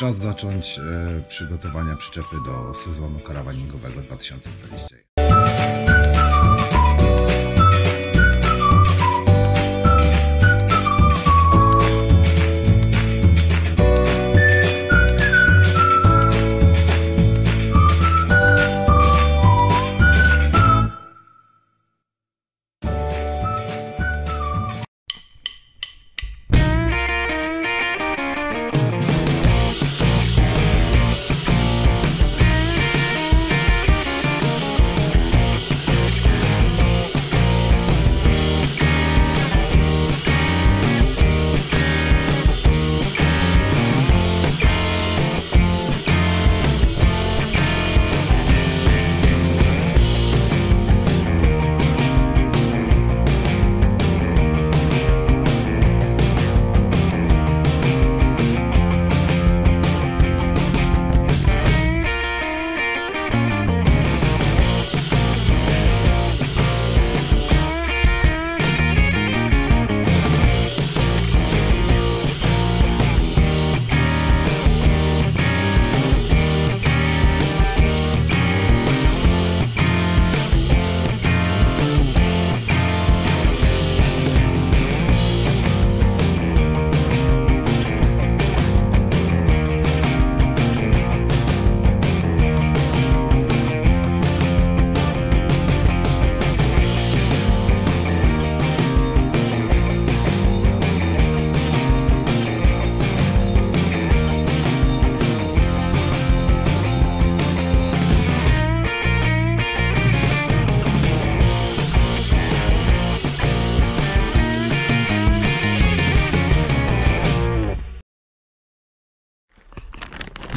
czas zacząć e, przygotowania przyczepy do sezonu karawaningowego 2021.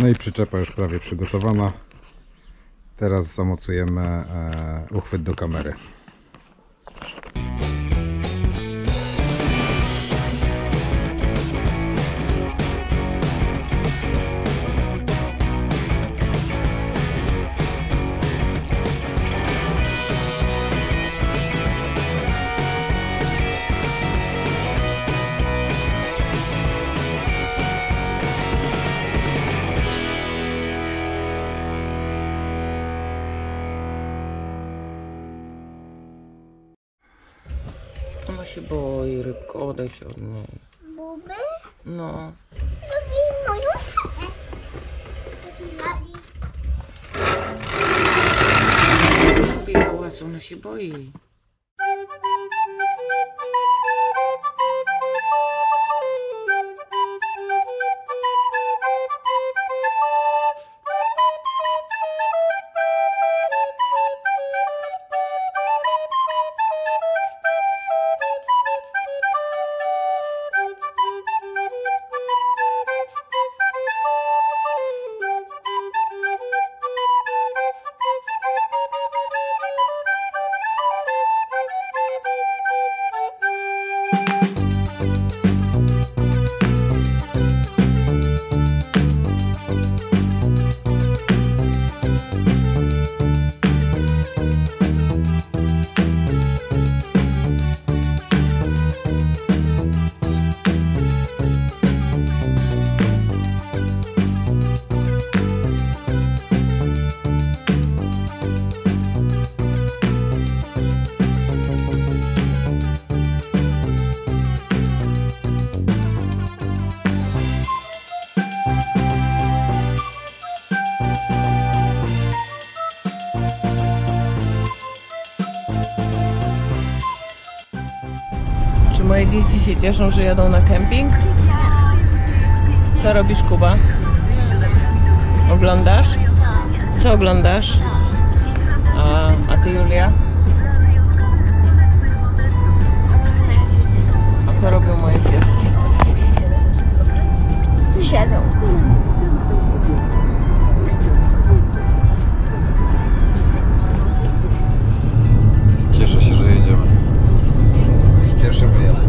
No i przyczepa już prawie przygotowana. Teraz zamocujemy e, uchwyt do kamery. Ona się boi, rybko, odejdź od niej. Buby No, lubi moją chatę. Taki lubi. lubi hałasu, ona się boi. Czy moje dzieci się cieszą, że jadą na kemping? Co robisz, Kuba? Oglądasz? Co oglądasz? A, a ty, Julia? A co robią moje pieski? Siedzą. surreal.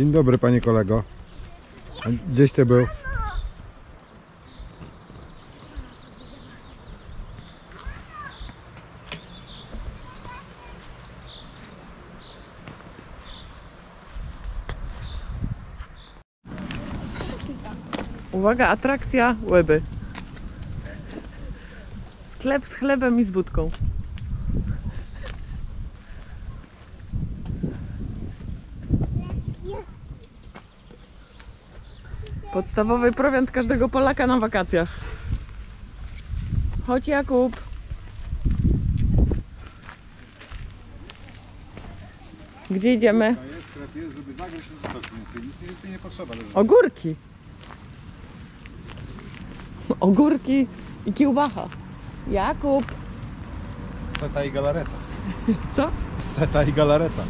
Dzień dobry panie kolego. Gdzieś ty był? Uwaga, atrakcja łeby. Sklep z chlebem i z wódką. Podstawowy prowiant każdego Polaka na wakacjach. Chodź Jakub. Gdzie idziemy? Ogórki. Ogórki i kiełbacha. Jakub. Seta i galareta. Co? Seta i galareta.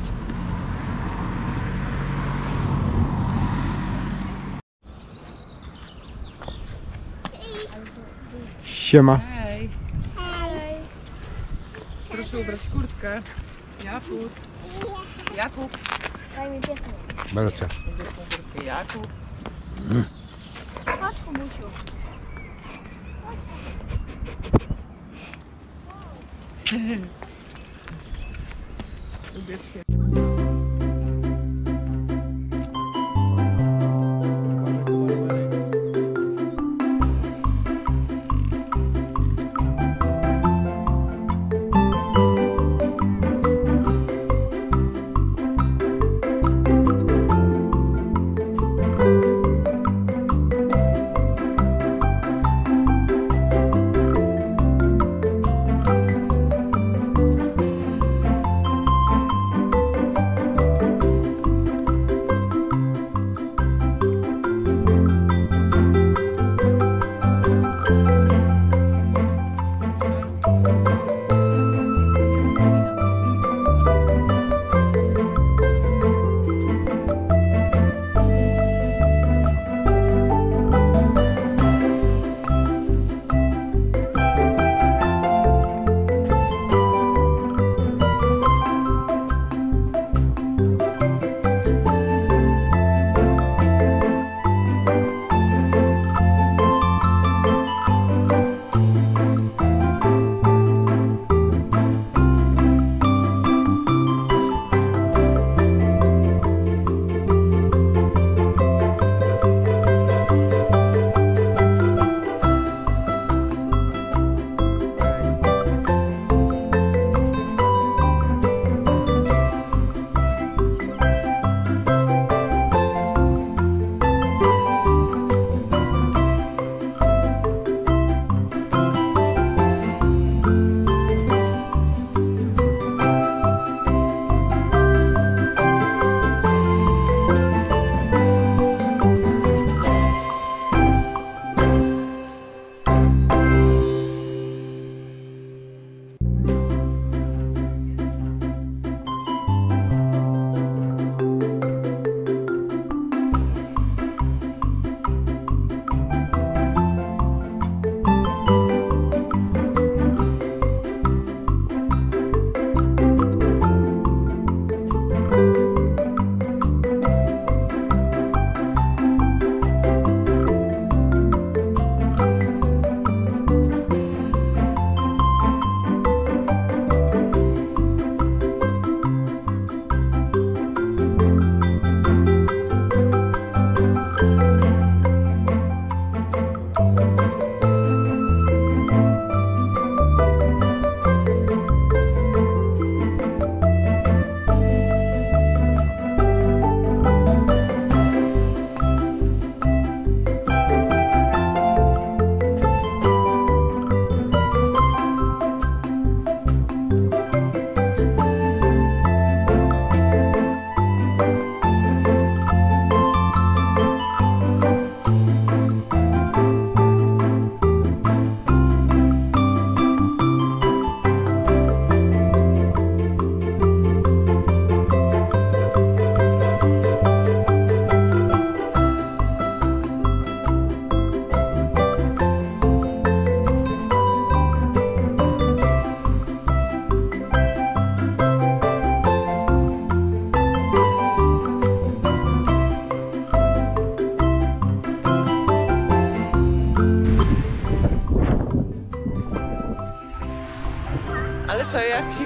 Siema. Hej. Proszę ubrać kurtkę. Jakub. Jakub. Daj mi piesek. Belcia. Ubierz tą kurtkę. Jakub. Chodź, Kubusiu. Ubierz się.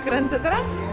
Kręcę teraz?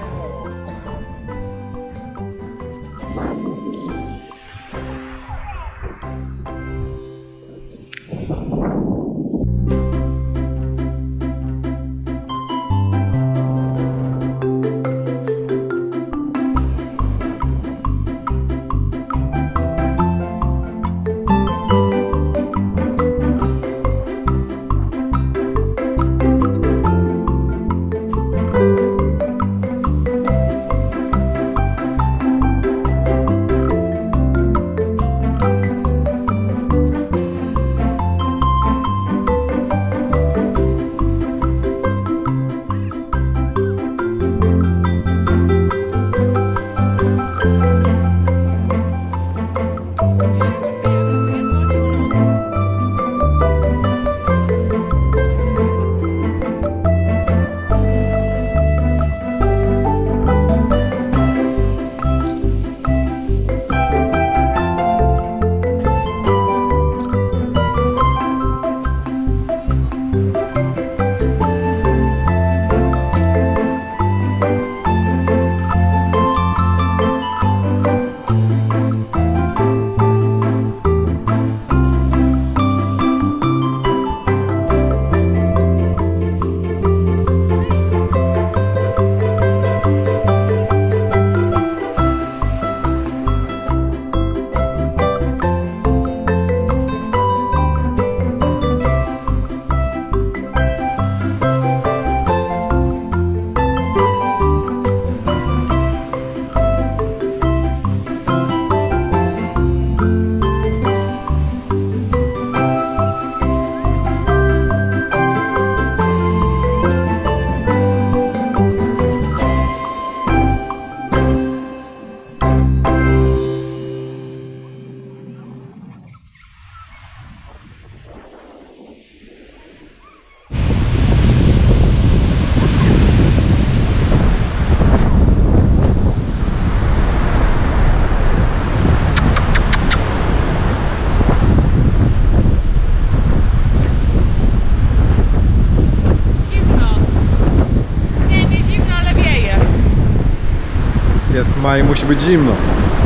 Maj, musi być zimno.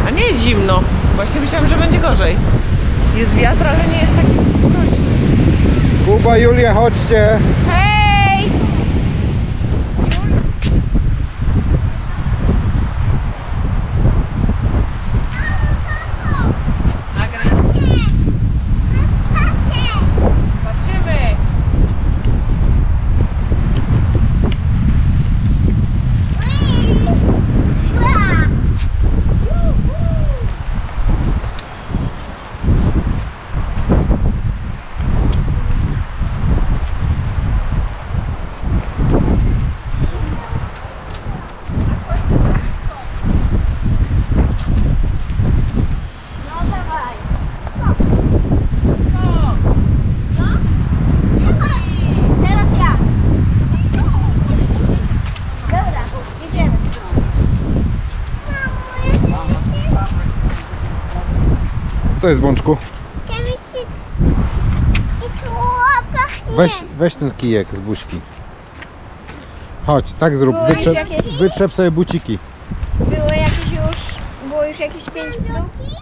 A nie jest zimno. Właśnie myślałam, że będzie gorzej. Jest wiatr, ale nie jest taki groźny. Kuba, Julia, chodźcie. Hej! Nagraj. Patrzymy. No dawaj. Skok. No. Teraz ja. Dobra, idziemy. Co jest, Bączku? Weź, weź ten kijek z buźki. Chodź, tak zrób. Było Wytrzep, jakieś- wytrzep sobie buciki. Było jakieś już, było już jakieś pięć minut.